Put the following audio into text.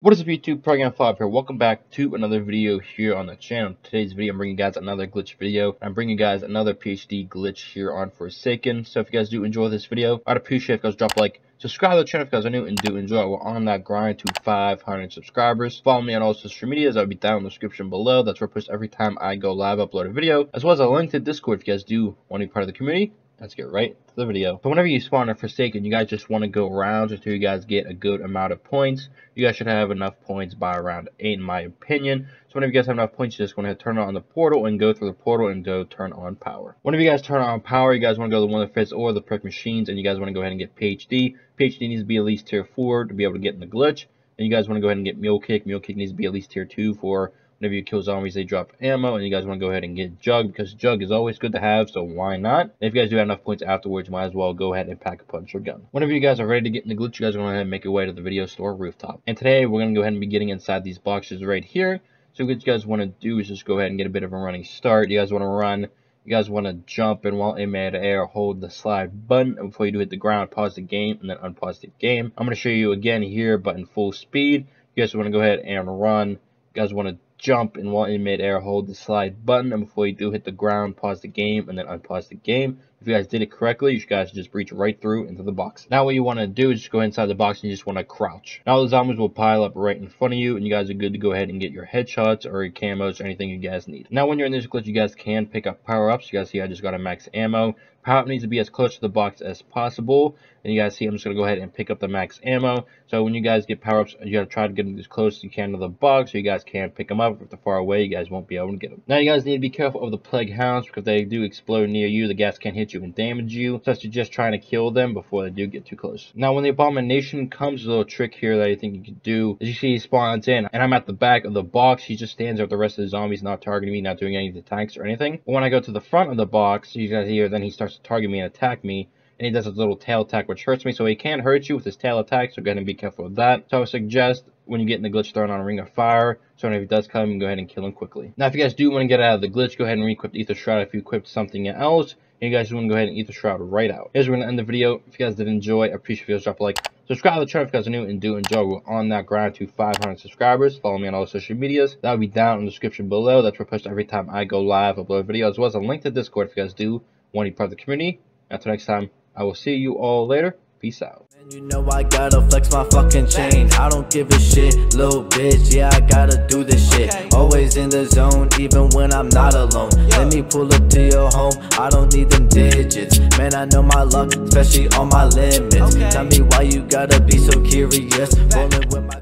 What is up YouTube, ProGamerFob here, welcome back to another video here on the channel. Today's video I'm bringing you guys another glitch video. I'm bringing you guys another PhD glitch here on Forsaken. So if you guys do enjoy this video, I'd appreciate if you guys drop a like, subscribe to the channel if you guys are new and do enjoy. We're on that grind to 500 subscribers. Follow me on all social medias, I'll be down in the description below. That's where I post every time I go live, upload a video, as well as a link to Discord if you guys do want to be part of the community let's get right to the video. So whenever you spawn a Forsaken, you guys just want to go around until you guys get a good amount of points. You guys should have enough points by around 8 in my opinion. So whenever you guys have enough points, you just want to turn on the portal and go through the portal and go turn on power. Whenever you guys turn on power, you guys want to go to one of the fits or the perk machines and you guys want to go ahead and get PhD. PhD needs to be at least tier 4 to be able to get in the glitch. And you guys want to go ahead and get Mule Kick. Mule Kick needs to be at least tier 2 for Whenever you kill zombies, they drop ammo, and you guys want to go ahead and get Jug, because Jug is always good to have, so why not? And if you guys do have enough points afterwards, might as well go ahead and pack a punch or gun. Whenever you guys are ready to get in the glitch, you guys want to make your way to the video store rooftop. And today, we're going to go ahead and be getting inside these boxes right here. So what you guys want to do is just go ahead and get a bit of a running start. You guys want to run you guys want to jump and while in mid air hold the slide button before you do hit the ground, pause the game, and then unpause the game. I'm going to show you again here, but in full speed. You guys want to go ahead and run. You guys want to jump and while in midair hold the slide button and before you do hit the ground pause the game and then unpause the game if you guys did it correctly you guys just breach right through into the box now what you want to do is just go inside the box and you just want to crouch now the zombies will pile up right in front of you and you guys are good to go ahead and get your headshots or your camos or anything you guys need now when you're in this glitch you guys can pick up power-ups you guys see i just got a max ammo power up needs to be as close to the box as possible and you guys see I'm just going to go ahead and pick up the max ammo. So when you guys get power-ups, you got to try to get them as close as you can to the box so you guys can pick them up. If they're far away, you guys won't be able to get them. Now you guys need to be careful of the plague hounds because they do explode near you. The gas can hit you and damage you. So you're just trying to kill them before they do get too close. Now when the abomination comes, a little trick here that I think you can do. As you see, he spawns in and I'm at the back of the box. He just stands there with the rest of the zombies not targeting me, not doing any of the attacks or anything. But when I go to the front of the box, you guys hear, then he starts to target me and attack me and he does his little tail attack which hurts me so he can't hurt you with his tail attack so go ahead and be careful with that so i would suggest when you get in the glitch thrown on a ring of fire. So if he does come you can go ahead and kill him quickly. Now if you guys do want to get out of the glitch go ahead and re-equip Aether Shroud. If you equipped something else and you guys want to go ahead and Aether Shroud right out. Here's where we're going to end the video. If you guys did enjoy i appreciate if you guys drop a like subscribe to the channel if you guys are new and do enjoy. We're on that grind to 500 subscribers. Follow me on all the social medias. That will be down in the description below. That's where I post every time i go live upload videos as well as a link to discord if you guys do want to be part of the community. Until next time I will see you all later. Peace out. And you know I gotta flex my fucking chain. I don't give a shit, little bitch. Yeah, I gotta do this shit. Always in the zone, even when I'm not alone. Let me pull up to your home. I don't need them digits. Man, I know my luck, especially on my limits. Tell me why you gotta be so curious. Rolling with my